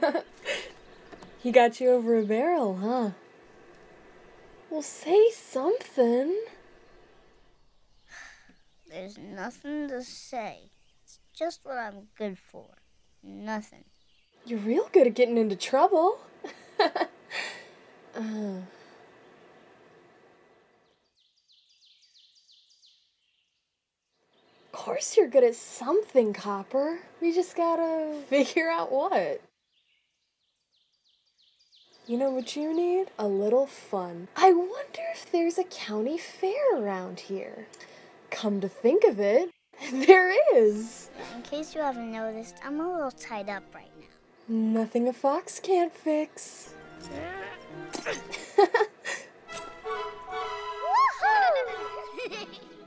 he got you over a barrel, huh? Well, say something. There's nothing to say. It's just what I'm good for. Nothing. You're real good at getting into trouble. uh. Of course you're good at something, Copper. We just gotta figure out what. You know what you need? A little fun. I wonder if there's a county fair around here. Come to think of it, there is. In case you haven't noticed, I'm a little tied up right now. Nothing a fox can't fix. Woohoo!